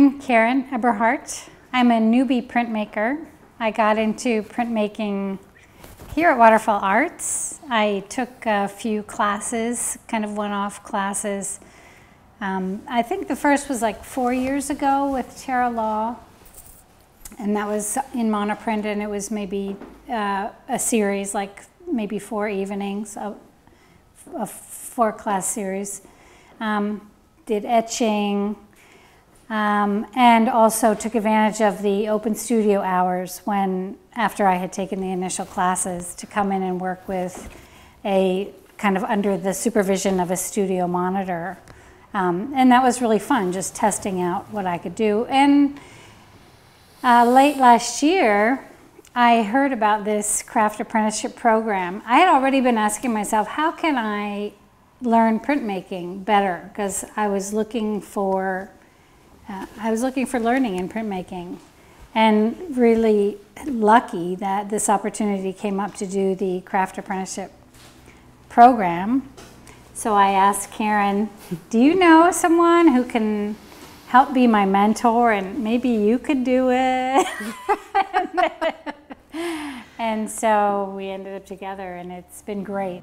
Karin Eberhardt. I'm a newbie printmaker. I got into printmaking here at Waterfall Arts. I took a few classes, kind of one-off classes. Um, I think the first was like four years ago with Tara Law, and that was in monoprint, and it was maybe uh, a series, like maybe four evenings, a, a four-class series. Um, did etching, um, and also took advantage of the open studio hours when, after I had taken the initial classes, to come in and work with a kind of under the supervision of a studio monitor. Um, and that was really fun, just testing out what I could do. And uh, late last year, I heard about this craft apprenticeship program. I had already been asking myself, how can I learn printmaking better? Because I was looking for uh, I was looking for learning in printmaking and really lucky that this opportunity came up to do the craft apprenticeship program. So I asked Karin, do you know someone who can help be my mentor and maybe you could do it? and so we ended up together and it's been great.